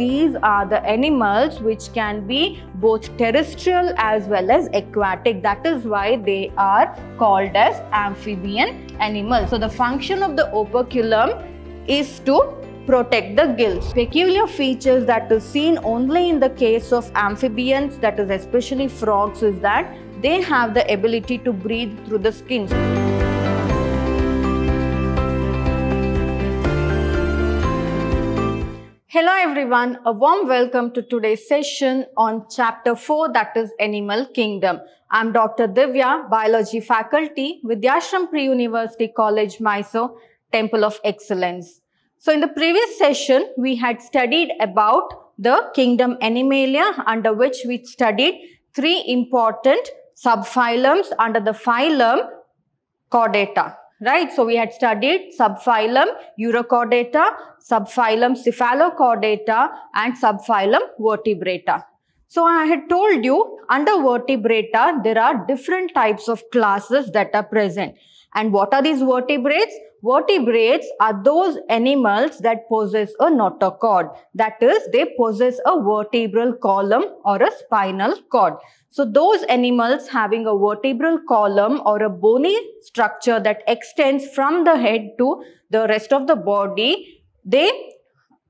these are the animals which can be both terrestrial as well as aquatic. That is why they are called as amphibian animals. So the function of the operculum is to protect the gills. Peculiar features that is seen only in the case of amphibians, that is especially frogs, is that they have the ability to breathe through the skin. Hello everyone, a warm welcome to today's session on chapter 4 that is Animal Kingdom. I'm Dr. Divya, Biology faculty, Vidhyaashram Pre-University College, Mysore, Temple of Excellence. So in the previous session, we had studied about the kingdom Animalia under which we studied three important subphylums under the phylum Chordata right? So we had studied subphylum Urochordata, subphylum Cephalochordata and subphylum Vertebrata. So I had told you under Vertebrata there are different types of classes that are present. And what are these vertebrates? Vertebrates are those animals that possess a notochord. That is, they possess a vertebral column or a spinal cord. So those animals having a vertebral column or a bony structure that extends from the head to the rest of the body, they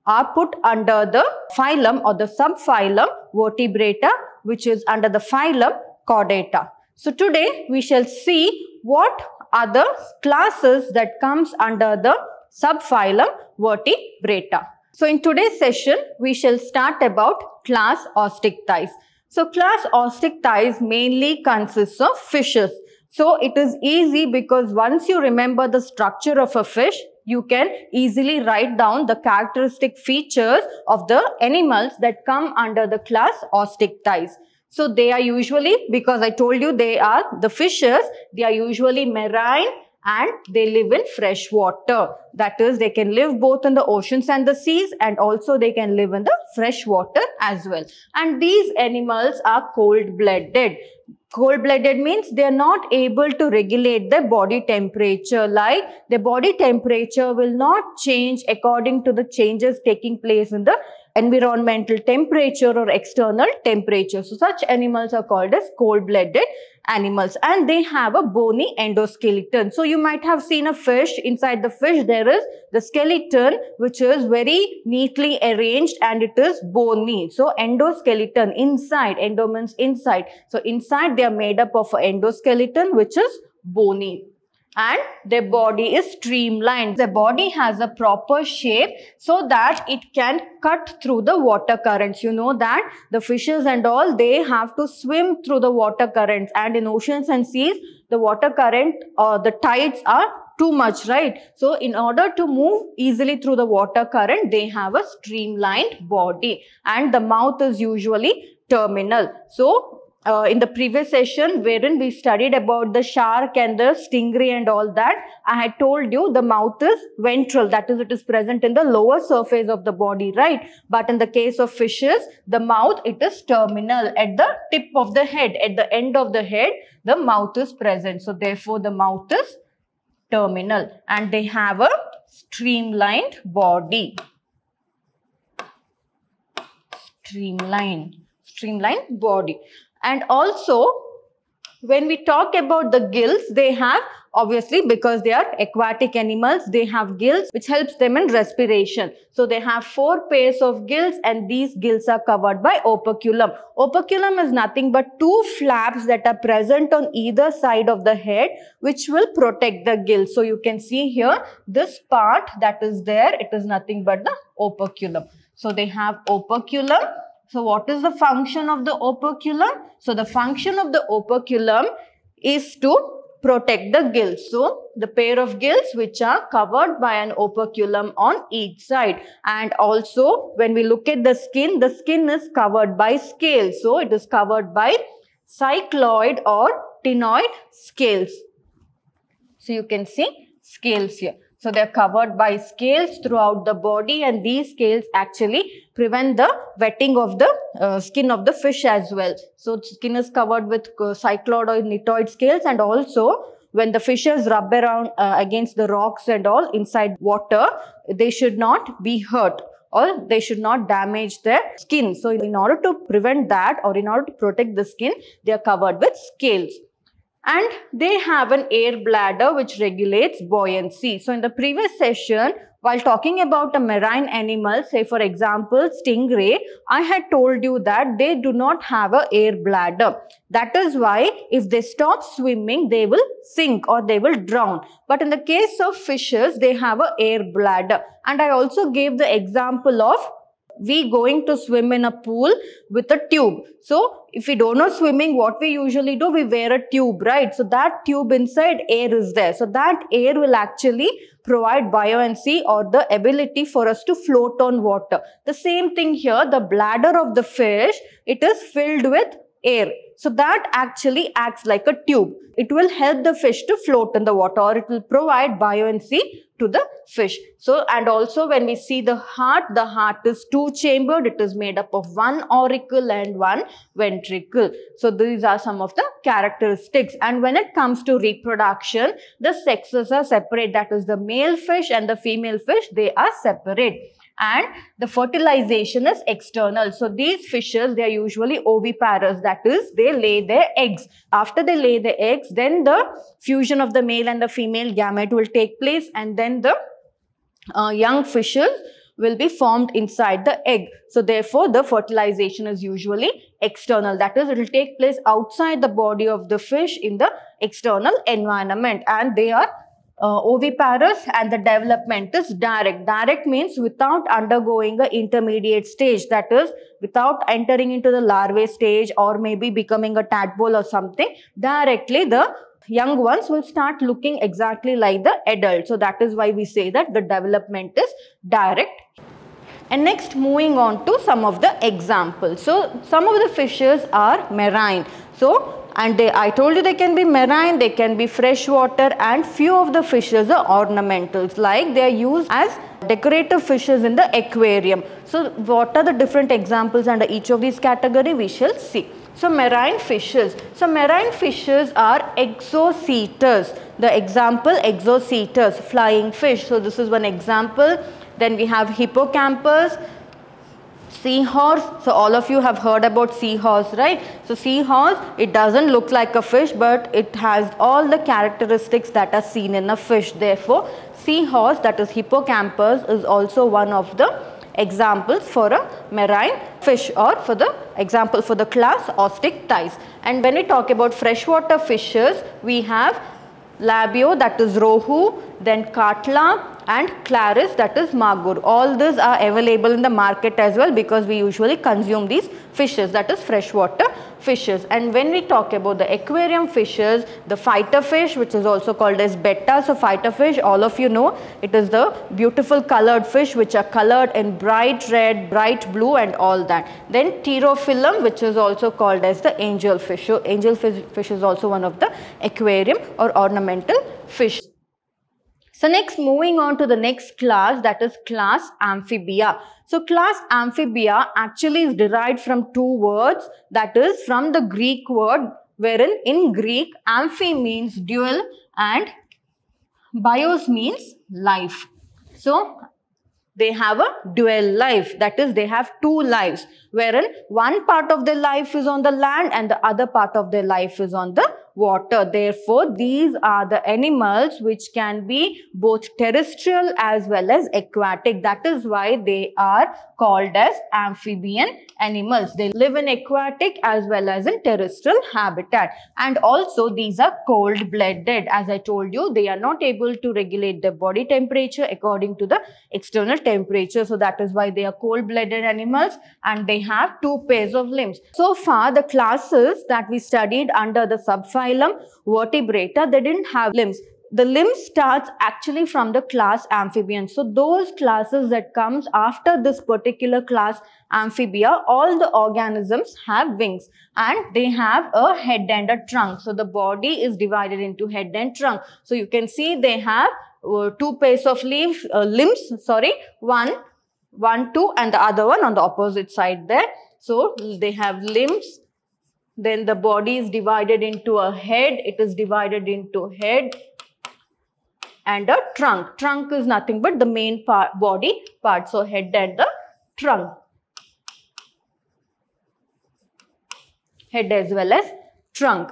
are put under the phylum or the subphylum vertebrata which is under the phylum chordata. So today we shall see what the classes that comes under the subphylum vertebrata. So in today's session, we shall start about class Osteichthyes. So class Osteichthyes mainly consists of fishes. So it is easy because once you remember the structure of a fish, you can easily write down the characteristic features of the animals that come under the class Osteichthyes. So they are usually, because I told you they are the fishes, they are usually marine and they live in fresh water. That is, they can live both in the oceans and the seas and also they can live in the fresh water as well. And these animals are cold-blooded. Cold-blooded means they are not able to regulate their body temperature like their body temperature will not change according to the changes taking place in the environmental temperature or external temperature. So such animals are called as cold-blooded animals and they have a bony endoskeleton. So you might have seen a fish. Inside the fish there is the skeleton which is very neatly arranged and it is bony. So endoskeleton inside, endo means inside. So inside they are made up of endoskeleton which is bony and their body is streamlined. The body has a proper shape so that it can cut through the water currents. You know that the fishes and all, they have to swim through the water currents and in oceans and seas, the water current or uh, the tides are too much, right? So, in order to move easily through the water current, they have a streamlined body and the mouth is usually terminal. So, uh, in the previous session wherein we studied about the shark and the stingray and all that, I had told you the mouth is ventral, that is it is present in the lower surface of the body, right? But in the case of fishes, the mouth, it is terminal at the tip of the head, at the end of the head, the mouth is present. So therefore the mouth is terminal and they have a streamlined body. Streamline, streamlined body. And also, when we talk about the gills, they have obviously because they are aquatic animals, they have gills which helps them in respiration. So they have four pairs of gills and these gills are covered by operculum. Operculum is nothing but two flaps that are present on either side of the head which will protect the gills. So you can see here this part that is there, it is nothing but the operculum. So they have operculum so what is the function of the operculum? So the function of the operculum is to protect the gills. So the pair of gills which are covered by an operculum on each side. And also when we look at the skin, the skin is covered by scales. So it is covered by cycloid or ctenoid scales. So you can see scales here. So they're covered by scales throughout the body and these scales actually prevent the wetting of the uh, skin of the fish as well. So skin is covered with uh, cycloid or ctenoid scales and also when the fishes rub around uh, against the rocks and all inside water, they should not be hurt. or they should not damage their skin. So in order to prevent that or in order to protect the skin, they are covered with scales and they have an air bladder which regulates buoyancy. So in the previous session, while talking about a marine animal, say for example stingray, I had told you that they do not have a air bladder. That is why if they stop swimming, they will sink or they will drown. But in the case of fishes, they have a air bladder. And I also gave the example of we going to swim in a pool with a tube. So if we don't know swimming, what we usually do, we wear a tube, right? So that tube inside air is there. So that air will actually provide buoyancy or the ability for us to float on water. The same thing here, the bladder of the fish, it is filled with air. So that actually acts like a tube. It will help the fish to float in the water or it will provide buoyancy to the fish. So and also when we see the heart, the heart is two chambered. It is made up of one auricle and one ventricle. So these are some of the characteristics. And when it comes to reproduction, the sexes are separate. That is the male fish and the female fish, they are separate and the fertilization is external. So these fishes, they are usually oviparous, that is, they lay their eggs. After they lay the eggs, then the fusion of the male and the female gamete will take place and then the uh, young fishes will be formed inside the egg. So therefore, the fertilization is usually external. That is, it will take place outside the body of the fish in the external environment and they are uh, oviparous and the development is direct. Direct means without undergoing the intermediate stage that is without entering into the larvae stage or maybe becoming a tadpole or something directly the young ones will start looking exactly like the adult. So that is why we say that the development is direct. And next moving on to some of the examples. So some of the fishes are marine. So and they, I told you they can be marine, they can be freshwater and few of the fishes are ornamentals like they are used as decorative fishes in the aquarium. So what are the different examples under each of these category we shall see. So marine fishes. So marine fishes are exocoetus. The example exocoetus, flying fish. So this is one example. Then we have hippocampus, seahorse so all of you have heard about seahorse right? So seahorse it doesn't look like a fish but it has all the characteristics that are seen in a fish. Therefore seahorse that is hippocampus is also one of the examples for a marine fish or for the example for the class osteichthyes and when we talk about freshwater fishes we have labeo that is rohu then catla and Clarias that is Magur. All these are available in the market as well because we usually consume these fishes that is freshwater fishes. And when we talk about the aquarium fishes, the fighter fish which is also called as betta. So fighter fish all of you know it is the beautiful colored fish which are colored in bright red, bright blue and all that. Then pterophyllum which is also called as the angel fish. So angel fish, fish is also one of the aquarium or ornamental fish. So next moving on to the next class that is class amphibia. So class amphibia actually is derived from two words that is from the Greek word wherein in Greek amphi means dual and bios means life. So they have a dual life that is they have two lives wherein one part of their life is on the land and the other part of their life is on the water. Therefore, these are the animals which can be both terrestrial as well as aquatic. That is why they are called as amphibian animals. They live in aquatic as well as in terrestrial habitat. And also these are cold-blooded. As I told you, they are not able to regulate their body temperature according to the external temperature. So that is why they are cold-blooded animals and they have two pairs of limbs. So far, the classes that we studied under the vertebrata, they didn't have limbs the limb starts actually from the class amphibian. So those classes that comes after this particular class amphibia, all the organisms have wings and they have a head and a trunk. So the body is divided into head and trunk. So you can see they have uh, two pairs of leaves, uh, limbs, sorry, one, one, two and the other one on the opposite side there. So they have limbs, then the body is divided into a head, it is divided into head, and a trunk. Trunk is nothing but the main part, body part. So head and the trunk. Head as well as trunk.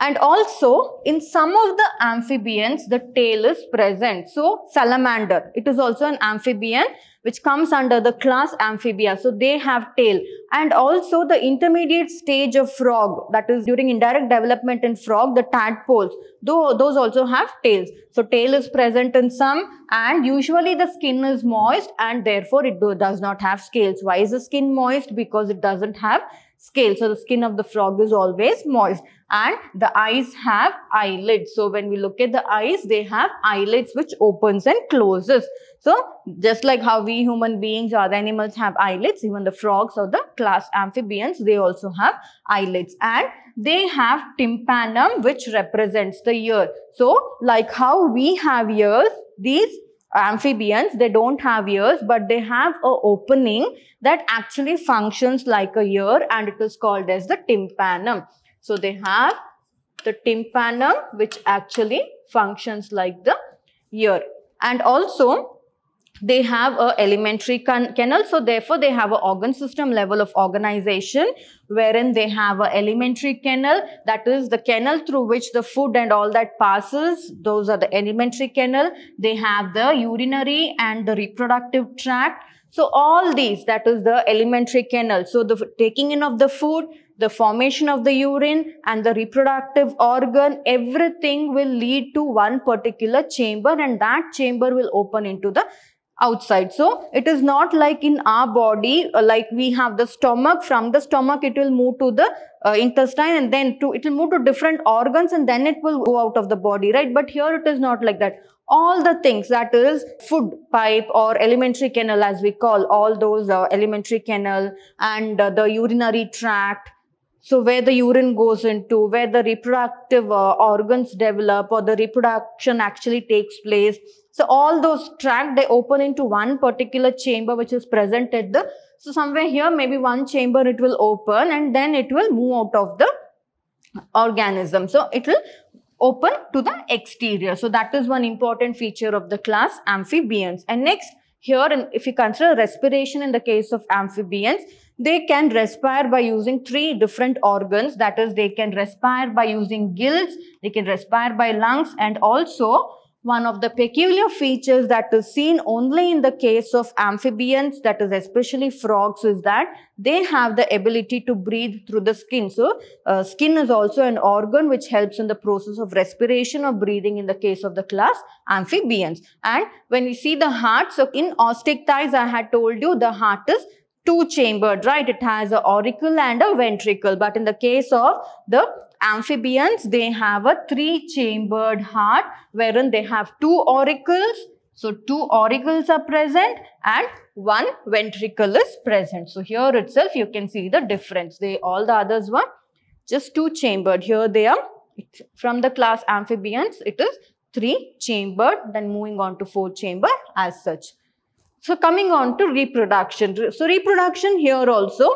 And also in some of the amphibians, the tail is present. So salamander, it is also an amphibian which comes under the class amphibia. So they have tail. And also the intermediate stage of frog, that is during indirect development in frog, the tadpoles, though those also have tails. So tail is present in some and usually the skin is moist and therefore it do, does not have scales. Why is the skin moist? Because it doesn't have scale. So the skin of the frog is always moist and the eyes have eyelids. So when we look at the eyes, they have eyelids which opens and closes. So just like how we human beings or the animals have eyelids, even the frogs or the class amphibians, they also have eyelids and they have tympanum which represents the ear. So like how we have ears, these amphibians they don't have ears but they have a opening that actually functions like a ear and it is called as the tympanum. So they have the tympanum which actually functions like the ear. And also they have a alimentary canal so therefore they have a organ system level of organization wherein they have a alimentary canal that is the canal through which the food and all that passes. Those are the alimentary canal they have the urinary and the reproductive tract. So all these that is the alimentary canal so the taking in of the food the formation of the urine and the reproductive organ everything will lead to one particular chamber and that chamber will open into the outside. So it is not like in our body, uh, like we have the stomach, from the stomach it will move to the uh, intestine and then to it will move to different organs and then it will go out of the body, right? But here it is not like that. All the things that is food pipe or alimentary canal as we call all those uh, alimentary canal and uh, the urinary tract so where the urine goes into, where the reproductive uh, organs develop or the reproduction actually takes place. So all those tract, they open into one particular chamber which is present at the, so somewhere here maybe one chamber it will open and then it will move out of the organism. So it will open to the exterior. So that is one important feature of the class amphibians. And next here, if you consider respiration in the case of amphibians, they can respire by using three different organs. That is, they can respire by using gills, they can respire by lungs and also one of the peculiar features that is seen only in the case of amphibians, that is especially frogs, is that they have the ability to breathe through the skin. So, uh, skin is also an organ which helps in the process of respiration or breathing in the case of the class amphibians. And when we see the heart, so in osteichthyes, I had told you the heart is two chambered, right? It has a auricle and a ventricle. But in the case of the amphibians, they have a three chambered heart wherein they have two auricles. So two auricles are present and one ventricle is present. So here itself you can see the difference. They all the others were just two chambered. Here they are from the class amphibians. It is three chambered then moving on to four chamber as such. So coming on to reproduction. So reproduction here also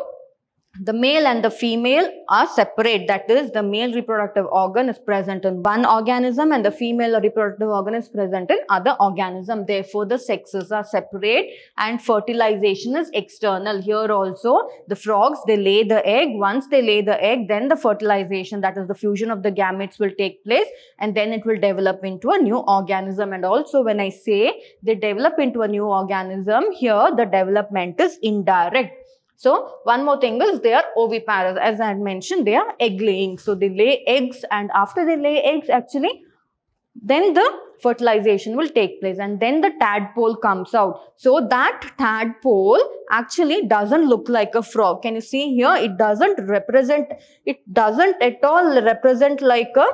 the male and the female are separate. That is, the male reproductive organ is present in one organism and the female reproductive organ is present in other organism. Therefore, the sexes are separate and fertilization is external. Here also, the frogs, they lay the egg. Once they lay the egg, then the fertilization, that is the fusion of the gametes will take place and then it will develop into a new organism. And also, when I say they develop into a new organism, here the development is indirect so, one more thing is they are oviparous. As I had mentioned, they are egg laying. So, they lay eggs and after they lay eggs actually, then the fertilization will take place and then the tadpole comes out. So, that tadpole actually doesn't look like a frog. Can you see here? It doesn't represent, it doesn't at all represent like a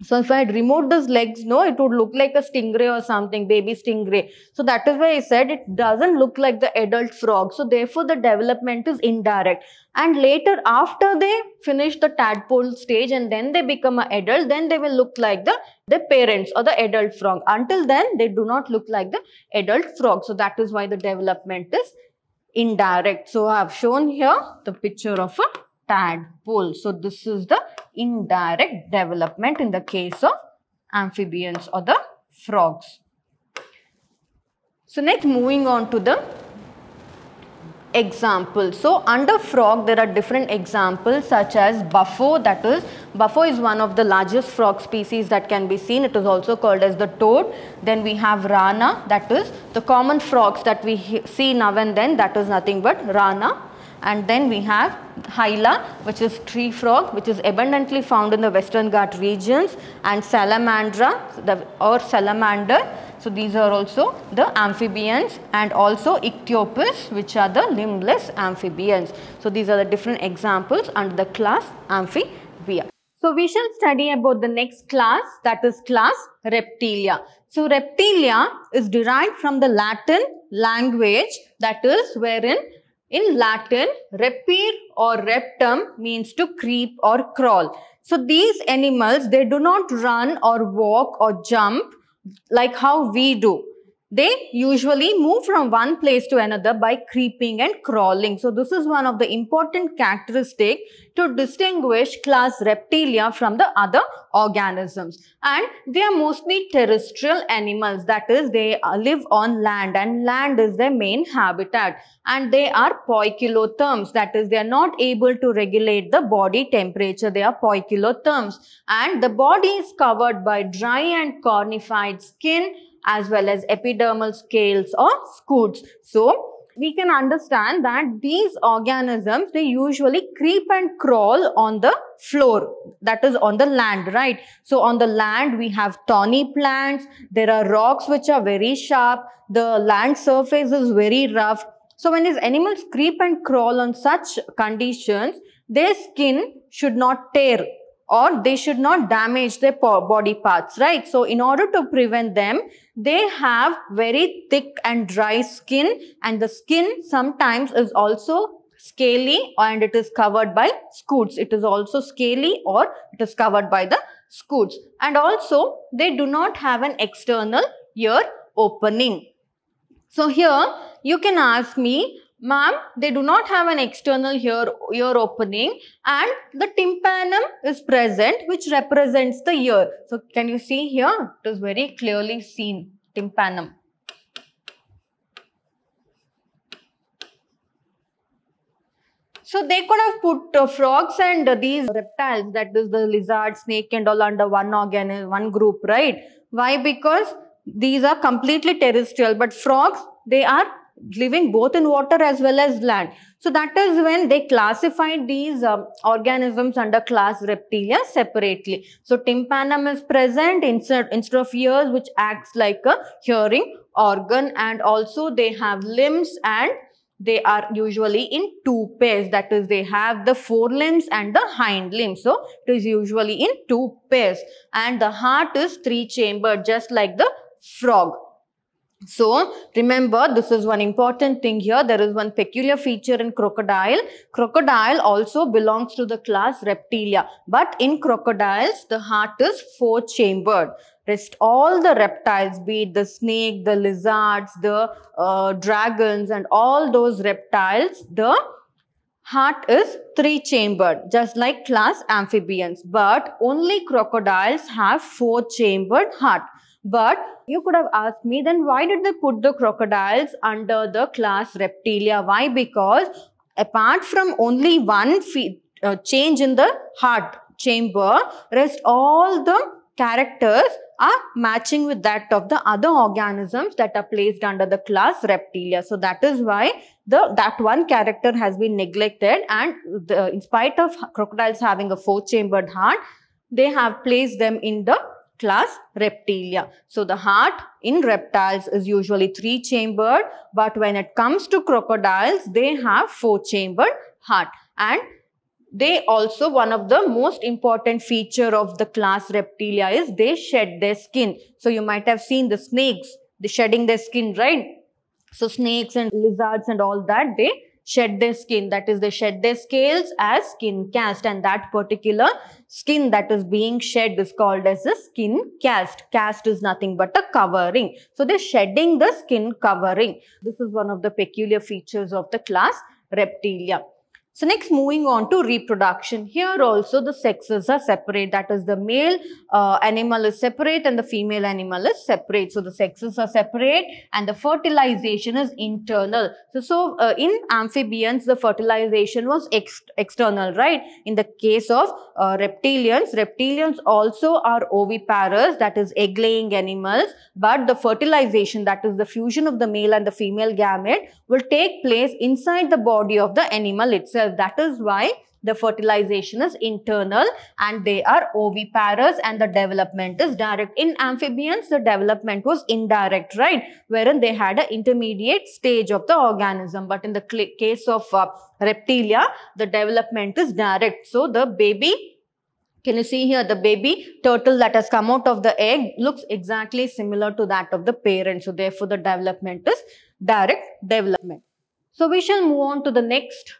so if I had removed those legs, no, it would look like a stingray or something, baby stingray. So that is why I said it doesn't look like the adult frog. So therefore the development is indirect. And later after they finish the tadpole stage and then they become an adult, then they will look like the, the parents or the adult frog. Until then, they do not look like the adult frog. So that is why the development is indirect. So I have shown here the picture of a tadpole. So this is the indirect development in the case of amphibians or the frogs. So next moving on to the examples. So under frog there are different examples such as bufo that is bufo is one of the largest frog species that can be seen. It is also called as the toad. Then we have rana that is the common frogs that we see now and then that is nothing but rana and then we have hyla which is tree frog which is abundantly found in the western Ghat regions and salamandra the, or salamander. So these are also the amphibians and also ichthyophis which are the limbless amphibians. So these are the different examples under the class amphibia. So we shall study about the next class that is class reptilia. So reptilia is derived from the Latin language that is wherein in Latin, repere or reptum means to creep or crawl. So these animals, they do not run or walk or jump like how we do. They usually move from one place to another by creeping and crawling. So this is one of the important characteristic to distinguish class reptilia from the other organisms. And they are mostly terrestrial animals. That is, they uh, live on land and land is their main habitat. And they are poikilotherms. That is, they are not able to regulate the body temperature. They are poikilotherms. And the body is covered by dry and cornified skin as well as epidermal scales or scutes. So, we can understand that these organisms, they usually creep and crawl on the floor, that is on the land, right? So, on the land, we have thorny plants, there are rocks which are very sharp, the land surface is very rough. So, when these animals creep and crawl on such conditions, their skin should not tear or they should not damage their body parts, right? So, in order to prevent them, they have very thick and dry skin and the skin sometimes is also scaly and it is covered by scutes. It is also scaly or it is covered by the scutes. And also, they do not have an external ear opening. So, here you can ask me Ma'am, they do not have an external ear, ear opening and the tympanum is present which represents the ear. So, can you see here? It is very clearly seen, tympanum. So, they could have put uh, frogs and uh, these reptiles that is the lizard, snake and all under one organ, one group, right? Why? Because these are completely terrestrial but frogs, they are living both in water as well as land. So that is when they classified these um, organisms under class reptilia separately. So tympanum is present instead, instead of ears which acts like a hearing organ and also they have limbs and they are usually in two pairs that is they have the forelimbs and the hind limbs so it is usually in two pairs and the heart is three chambered just like the frog so, remember this is one important thing here. There is one peculiar feature in crocodile. Crocodile also belongs to the class Reptilia. But in crocodiles, the heart is four-chambered. Rest all the reptiles, be it the snake, the lizards, the uh, dragons and all those reptiles, the heart is three-chambered, just like class amphibians. But only crocodiles have four-chambered heart. But you could have asked me, then why did they put the crocodiles under the class reptilia? Why? Because apart from only one uh, change in the heart chamber, rest all the characters are matching with that of the other organisms that are placed under the class reptilia. So that is why the that one character has been neglected and the, in spite of crocodiles having a four-chambered heart, they have placed them in the class reptilia. So the heart in reptiles is usually three chambered but when it comes to crocodiles they have four chambered heart and they also one of the most important feature of the class reptilia is they shed their skin. So you might have seen the snakes, they shedding their skin, right? So snakes and lizards and all that, they shed their skin. That is, they shed their scales as skin cast and that particular skin that is being shed is called as a skin cast. Cast is nothing but a covering. So, they're shedding the skin covering. This is one of the peculiar features of the class Reptilia. So next moving on to reproduction. Here also the sexes are separate. That is the male uh, animal is separate and the female animal is separate. So the sexes are separate and the fertilization is internal. So, so uh, in amphibians the fertilization was ex external, right? In the case of uh, reptilians, reptilians also are oviparous that is egg laying animals but the fertilization that is the fusion of the male and the female gamete will take place inside the body of the animal itself that is why the fertilization is internal and they are oviparous and the development is direct. In amphibians, the development was indirect, right? Wherein they had an intermediate stage of the organism. But in the case of uh, reptilia, the development is direct. So, the baby can you see here the baby turtle that has come out of the egg looks exactly similar to that of the parent. So, therefore, the development is direct development. So, we shall move on to the next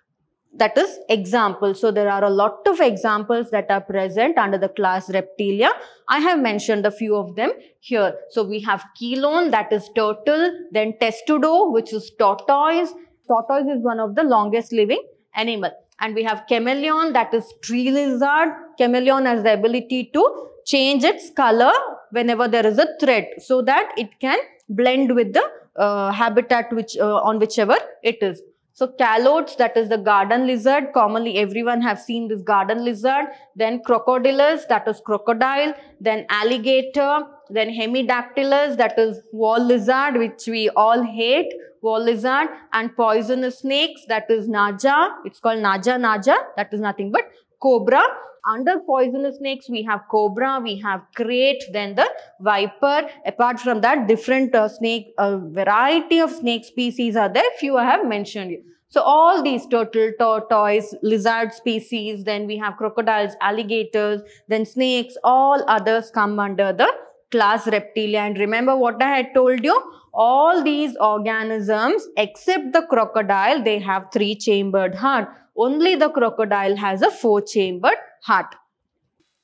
that is example. So there are a lot of examples that are present under the class Reptilia. I have mentioned a few of them here. So we have chelone that is turtle, then Testudo which is tortoise. Tortoise is one of the longest living animal. And we have chameleon that is tree lizard. Chameleon has the ability to change its color whenever there is a threat so that it can blend with the uh, habitat which uh, on whichever it is. So calotes, that is the garden lizard. Commonly everyone have seen this garden lizard. Then crocodilus, that is crocodile. Then alligator. Then hemidactylus, that is wall lizard, which we all hate. Wall lizard and poisonous snakes, that is naja. It's called naja naja. That is nothing but cobra. Under poisonous snakes, we have cobra, we have krait, then the viper. Apart from that, different uh, snake, uh, variety of snake species are there. Few I have mentioned you. So all these turtle, tortoise, lizard species, then we have crocodiles, alligators, then snakes, all others come under the class reptilia. And remember what I had told you? All these organisms except the crocodile, they have three chambered heart. Only the crocodile has a four chambered heart.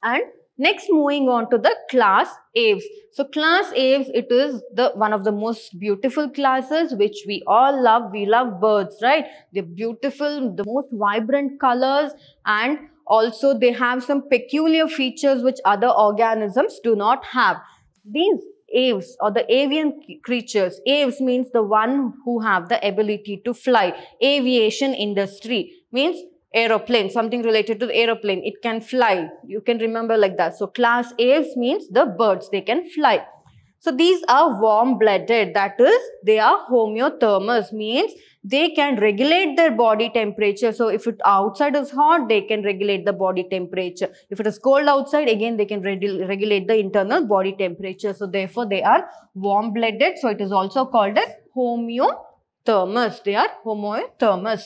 And next moving on to the class aves. So class aves, it is the one of the most beautiful classes which we all love. We love birds, right? They're beautiful, the most vibrant colors and also they have some peculiar features which other organisms do not have. These aves or the avian creatures, aves means the one who have the ability to fly. Aviation industry means aeroplane, something related to the aeroplane. It can fly. You can remember like that. So class Aves means the birds, they can fly. So these are warm-blooded, that is, they are homeothermous, means they can regulate their body temperature. So if it outside is hot, they can regulate the body temperature. If it is cold outside, again they can regulate the internal body temperature. So therefore they are warm-blooded. So it is also called as homeothermous. They are homeothermous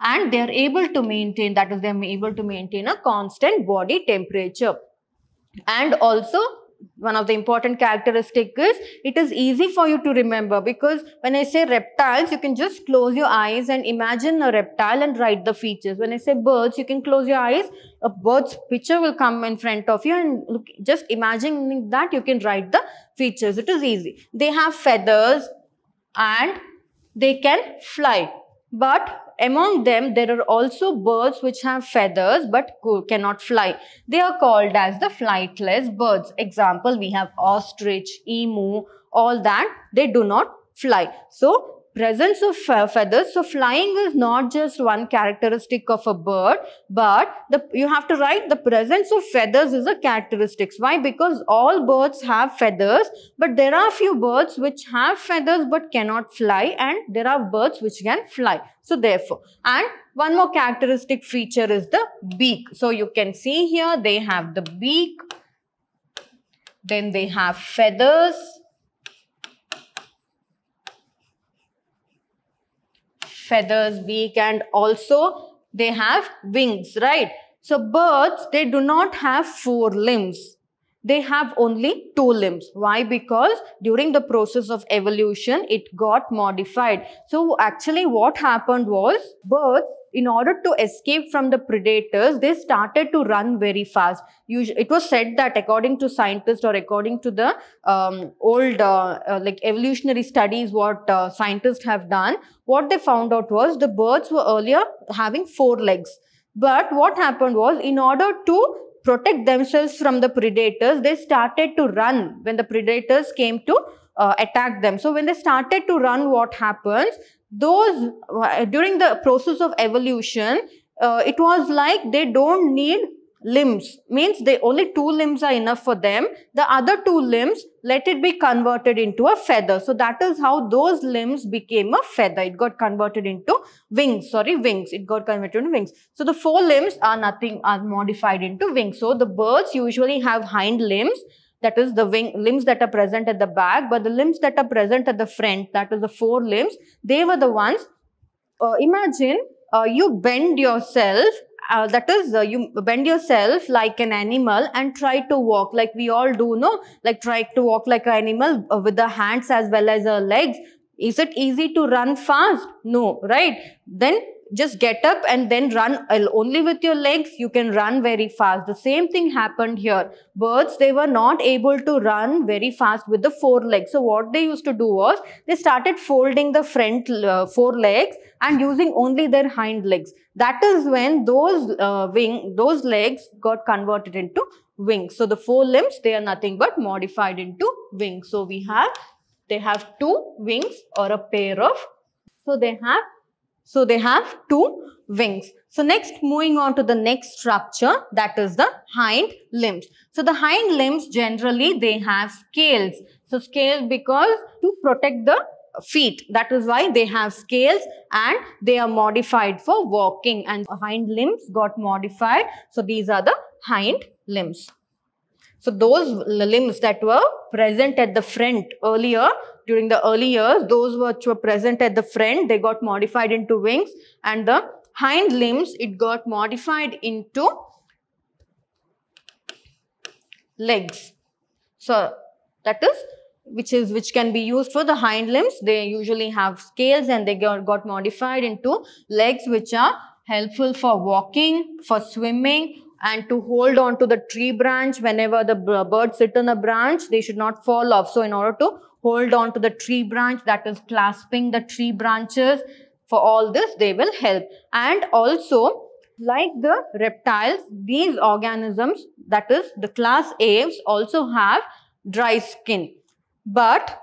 and they are able to maintain that is they are able to maintain a constant body temperature and also one of the important characteristic is it is easy for you to remember because when I say reptiles you can just close your eyes and imagine a reptile and write the features. When I say birds you can close your eyes a bird's picture will come in front of you and look, just imagining that you can write the features. It is easy. They have feathers and they can fly but among them, there are also birds which have feathers but cannot fly. They are called as the flightless birds. Example, we have ostrich, emu, all that. They do not fly. So, presence of feathers. So flying is not just one characteristic of a bird, but the, you have to write the presence of feathers is a characteristic. Why? Because all birds have feathers, but there are few birds which have feathers but cannot fly and there are birds which can fly. So therefore, and one more characteristic feature is the beak. So you can see here they have the beak, then they have feathers, feathers, beak and also they have wings, right? So birds, they do not have four limbs. They have only two limbs. Why? Because during the process of evolution, it got modified. So actually what happened was birds, in order to escape from the predators, they started to run very fast. It was said that according to scientists or according to the um, old uh, uh, like evolutionary studies, what uh, scientists have done, what they found out was the birds were earlier having four legs. But what happened was in order to protect themselves from the predators, they started to run when the predators came to uh, attack them. So when they started to run, what happens? Those uh, during the process of evolution, uh, it was like they don't need limbs. Means they only two limbs are enough for them. The other two limbs let it be converted into a feather. So that is how those limbs became a feather. It got converted into wings. Sorry wings. It got converted into wings. So the fore limbs are nothing are modified into wings. So the birds usually have hind limbs that is the wing limbs that are present at the back but the limbs that are present at the front that is the fore limbs they were the ones uh, imagine uh, you bend yourself uh, that is uh, you bend yourself like an animal and try to walk like we all do no? Like try to walk like an animal uh, with the hands as well as the legs. Is it easy to run fast? No right? Then just get up and then run only with your legs you can run very fast. The same thing happened here. Birds they were not able to run very fast with the four legs. So what they used to do was they started folding the front uh, fore legs and using only their hind legs. That is when those uh, wing those legs got converted into wings. So the fore limbs they are nothing but modified into wings. So we have they have two wings or a pair of so they have so they have two wings. So next moving on to the next structure that is the hind limbs. So the hind limbs generally they have scales. So scales because to protect the feet that is why they have scales and they are modified for walking and hind limbs got modified. So these are the hind limbs. So those limbs that were present at the front earlier during the early years, those which were present at the front, they got modified into wings and the hind limbs, it got modified into legs. So that is which is which can be used for the hind limbs. They usually have scales and they got, got modified into legs which are helpful for walking, for swimming and to hold on to the tree branch whenever the birds sit on a branch they should not fall off so in order to hold on to the tree branch that is clasping the tree branches. For all this they will help. And also like the reptiles these organisms that is the class aves also have dry skin. But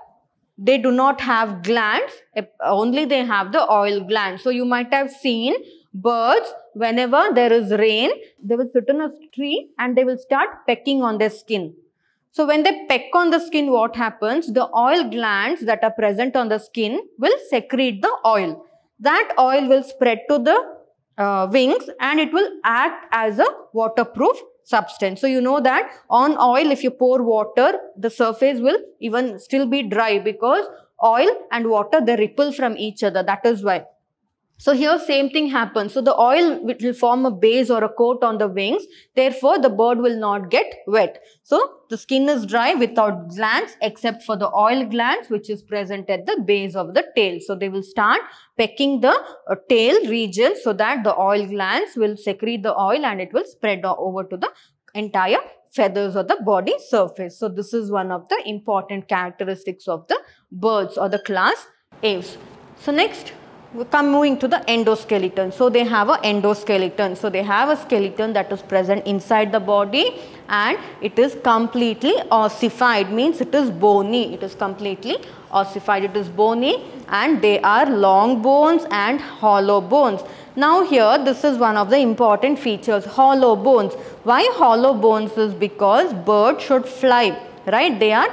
they do not have glands. Only they have the oil glands. So you might have seen birds whenever there is rain, they will sit on a tree and they will start pecking on their skin. So when they peck on the skin, what happens? The oil glands that are present on the skin will secrete the oil. That oil will spread to the uh, wings and it will act as a waterproof substance. So you know that on oil, if you pour water, the surface will even still be dry because oil and water, they ripple from each other. That is why. So here same thing happens. So the oil will form a base or a coat on the wings. Therefore, the bird will not get wet. So the skin is dry without glands except for the oil glands which is present at the base of the tail. So they will start pecking the uh, tail region so that the oil glands will secrete the oil and it will spread over to the entire feathers or the body surface. So this is one of the important characteristics of the birds or the class aves. So next come moving to the endoskeleton. So they have a endoskeleton. So they have a skeleton that is present inside the body and it is completely ossified means it is bony. It is completely ossified. It is bony and they are long bones and hollow bones. Now here this is one of the important features hollow bones. Why hollow bones is because birds should fly right. They are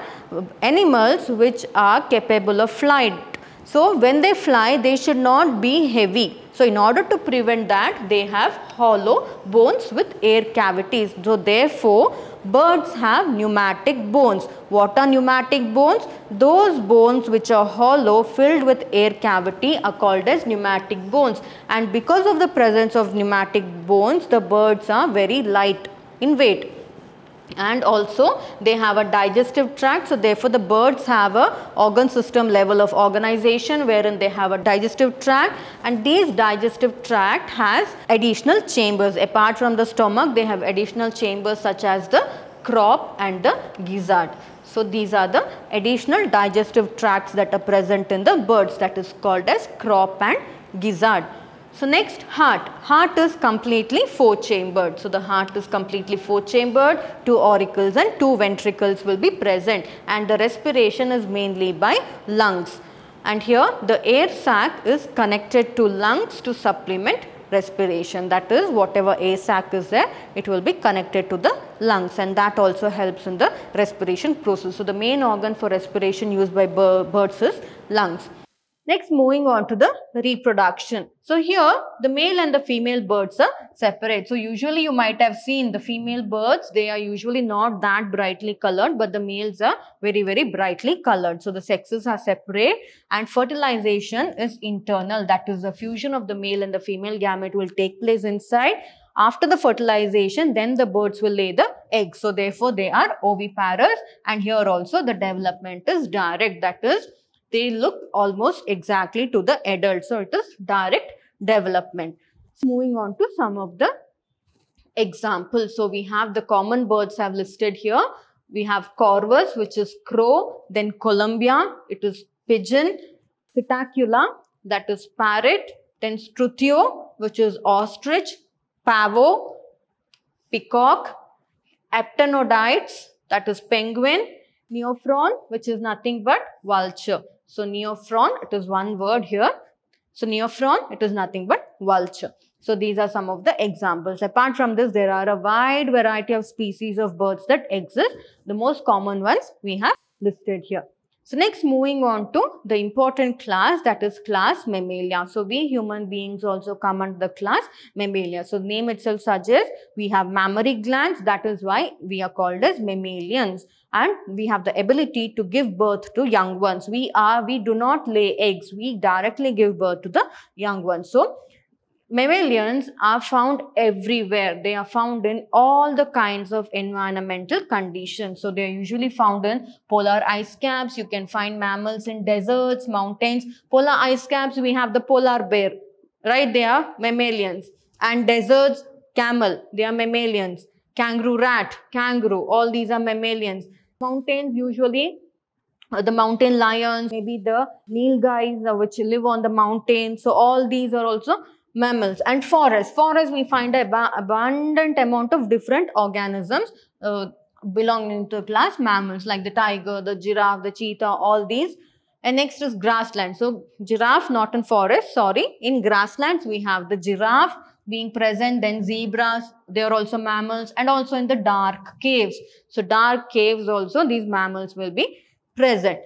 animals which are capable of flight so when they fly, they should not be heavy. So in order to prevent that, they have hollow bones with air cavities. So therefore, birds have pneumatic bones. What are pneumatic bones? Those bones which are hollow filled with air cavity are called as pneumatic bones. And because of the presence of pneumatic bones, the birds are very light in weight. And also they have a digestive tract so therefore the birds have a organ system level of organization wherein they have a digestive tract. And these digestive tract has additional chambers. Apart from the stomach they have additional chambers such as the crop and the gizzard. So these are the additional digestive tracts that are present in the birds. That is called as crop and gizzard so next heart. Heart is completely four chambered. So the heart is completely four chambered, two auricles and two ventricles will be present and the respiration is mainly by lungs. And here the air sac is connected to lungs to supplement respiration that is whatever air sac is there it will be connected to the lungs and that also helps in the respiration process. So the main organ for respiration used by birds is lungs. Next moving on to the reproduction. So here the male and the female birds are separate. So usually you might have seen the female birds they are usually not that brightly colored but the males are very very brightly colored. So the sexes are separate and fertilization is internal that is the fusion of the male and the female gamete will take place inside after the fertilization then the birds will lay the eggs so therefore they are oviparous and here also the development is direct that is they look almost exactly to the adult. So, it is direct development. Moving on to some of the examples. So, we have the common birds I've listed here. We have corvus which is crow, then Columba, it is pigeon, Psittacula that is parrot, then Struthio which is ostrich, pavo, peacock, aptenodytes that is penguin, neophron which is nothing but vulture. So neophron, it is one word here. So neophron, it is nothing but vulture. So these are some of the examples. Apart from this, there are a wide variety of species of birds that exist. The most common ones we have listed here. So next moving on to the important class that is class Mammalia. So we human beings also come under the class Mammalia. So name itself suggests we have mammary glands that is why we are called as mammalians and we have the ability to give birth to young ones. We are, we do not lay eggs, we directly give birth to the young ones. So Mammalians are found everywhere. They are found in all the kinds of environmental conditions. So they are usually found in polar ice caps. You can find mammals in deserts, mountains. Polar ice caps, we have the polar bear. Right? They are mammalians. And deserts, camel. They are mammalians. Kangaroo rat, kangaroo. All these are mammalians. Mountains usually uh, the mountain lions, maybe the nilgais uh, which live on the mountain. So all these are also mammals and forest. Forest we find ab abundant amount of different organisms uh, belonging to class mammals like the tiger, the giraffe, the cheetah, all these. And next is grassland. So giraffe not in forest, sorry. In grasslands we have the giraffe being present, then zebras, they are also mammals and also in the dark caves. So dark caves also these mammals will be present.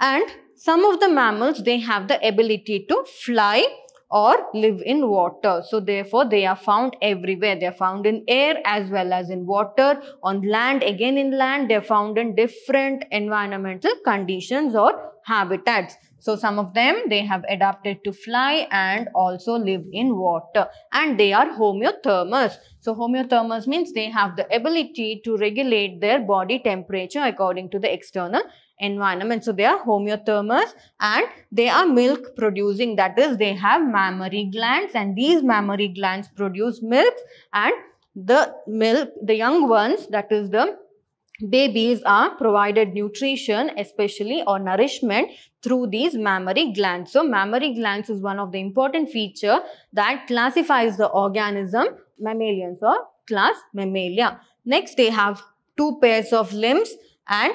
And some of the mammals, they have the ability to fly or live in water. So therefore they are found everywhere. They are found in air as well as in water. On land, again in land, they are found in different environmental conditions or habitats. So some of them, they have adapted to fly and also live in water and they are homeothermous. So homeothermous means they have the ability to regulate their body temperature according to the external environment. So they are homeothermous and they are milk producing that is they have mammary glands and these mammary glands produce milk and the milk the young ones that is the babies are provided nutrition especially or nourishment through these mammary glands. So mammary glands is one of the important feature that classifies the organism mammalians or class mammalia. Next they have two pairs of limbs and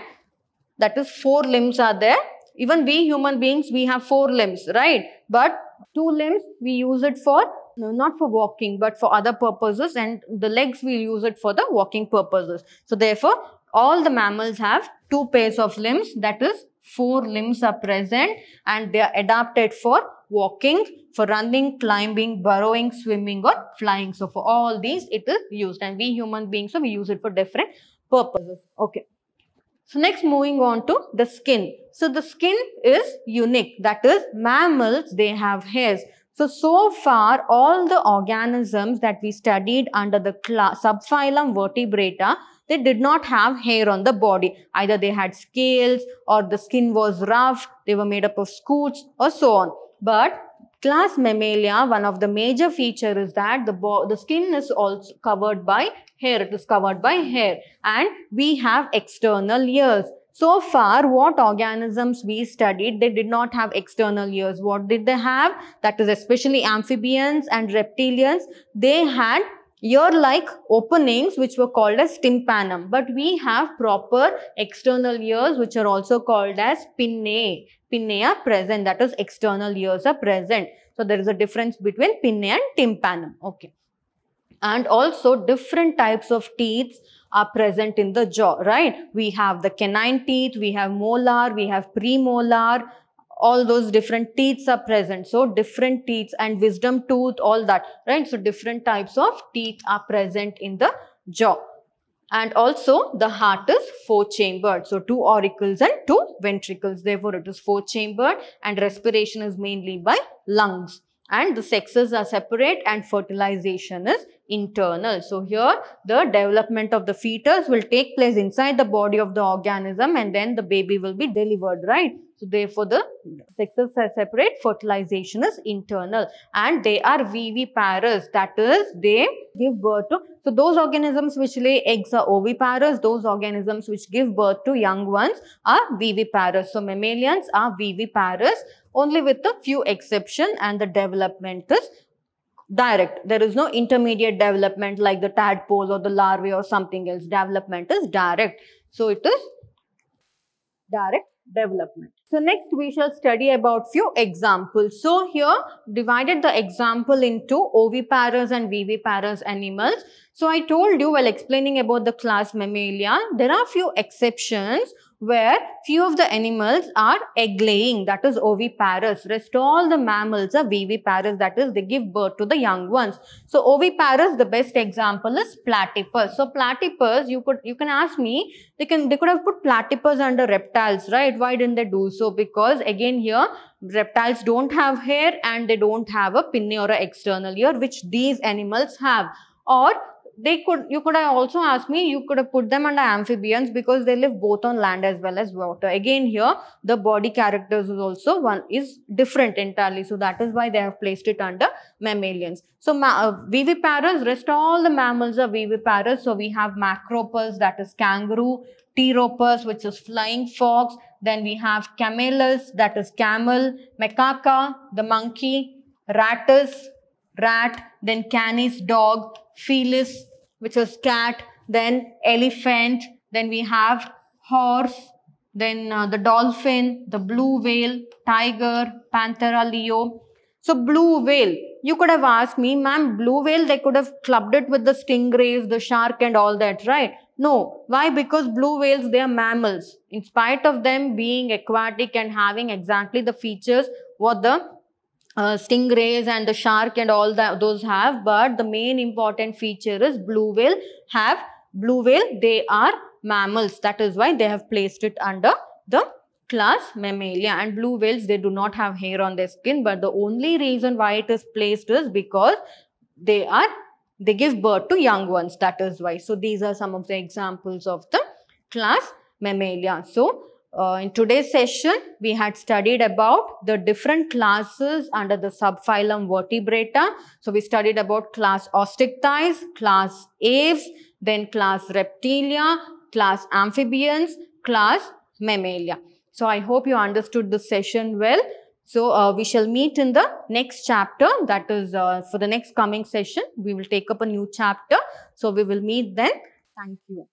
that is four limbs are there. Even we human beings, we have four limbs, right? But two limbs, we use it for, no, not for walking, but for other purposes and the legs, we use it for the walking purposes. So therefore, all the mammals have two pairs of limbs, that is four limbs are present and they are adapted for walking, for running, climbing, burrowing, swimming or flying. So for all these it is used and we human beings, so we use it for different purposes. Okay. So next moving on to the skin. So the skin is unique. That is mammals, they have hairs. So, so far all the organisms that we studied under the subphylum vertebrata, they did not have hair on the body. Either they had scales or the skin was rough, they were made up of scutes or so on. But class Mammalia, one of the major feature is that the, the skin is also covered by hair. It is covered by hair and we have external ears. So far, what organisms we studied, they did not have external ears. What did they have? That is especially amphibians and reptilians. They had ear-like openings which were called as tympanum. But we have proper external ears which are also called as pinnae. Pinnae are present. That is external ears are present. So, there is a difference between pinnae and tympanum. Okay. And also different types of teeth are present in the jaw, right? We have the canine teeth, we have molar, we have premolar, all those different teeth are present. So, different teeth and wisdom tooth, all that, right? So, different types of teeth are present in the jaw. And also, the heart is four-chambered. So, two auricles and two ventricles. Therefore, it is four-chambered and respiration is mainly by lungs and the sexes are separate and fertilization is internal. So here the development of the fetus will take place inside the body of the organism and then the baby will be delivered, right? So therefore the sexes are separate, fertilization is internal and they are viviparous that is they give birth to, so those organisms which lay eggs are oviparous, those organisms which give birth to young ones are viviparous. So mammalians are viviparous only with a few exception and the development is direct. There is no intermediate development like the tadpole or the larvae or something else. Development is direct. So it is direct development. So next we shall study about few examples. So here divided the example into oviparous and viviparous animals. So I told you while explaining about the class Mammalia, there are few exceptions where few of the animals are egg laying that is oviparous. Rest all the mammals are viviparous that is they give birth to the young ones. So oviparous the best example is platypus. So platypus you could you can ask me they can they could have put platypus under reptiles right why didn't they do so because again here reptiles don't have hair and they don't have a pinnae or a external ear which these animals have. Or they could you could have also asked me you could have put them under amphibians because they live both on land as well as water. Again here the body characters is also one is different entirely. So that is why they have placed it under mammalians. So uh, viviparous rest all the mammals are viviparous. So we have macropus that is kangaroo pteropus which is flying fox then we have camelus that is camel macaca the monkey rattus rat then canis dog felis which is cat, then elephant, then we have horse, then uh, the dolphin, the blue whale, tiger, panthera leo. So blue whale, you could have asked me, ma'am, blue whale, they could have clubbed it with the stingrays, the shark and all that, right? No. Why? Because blue whales, they are mammals. In spite of them being aquatic and having exactly the features what the uh, stingrays and the shark and all that those have but the main important feature is blue whale have blue whale they are mammals that is why they have placed it under the class mammalia and blue whales they do not have hair on their skin but the only reason why it is placed is because they are they give birth to young ones that is why so these are some of the examples of the class mammalia so uh, in today's session, we had studied about the different classes under the subphylum Vertebrata. So, we studied about class Osteichthyes, class Aves, then class Reptilia, class Amphibians, class Mammalia. So, I hope you understood this session well. So, uh, we shall meet in the next chapter that is uh, for the next coming session. We will take up a new chapter. So, we will meet then. Thank you.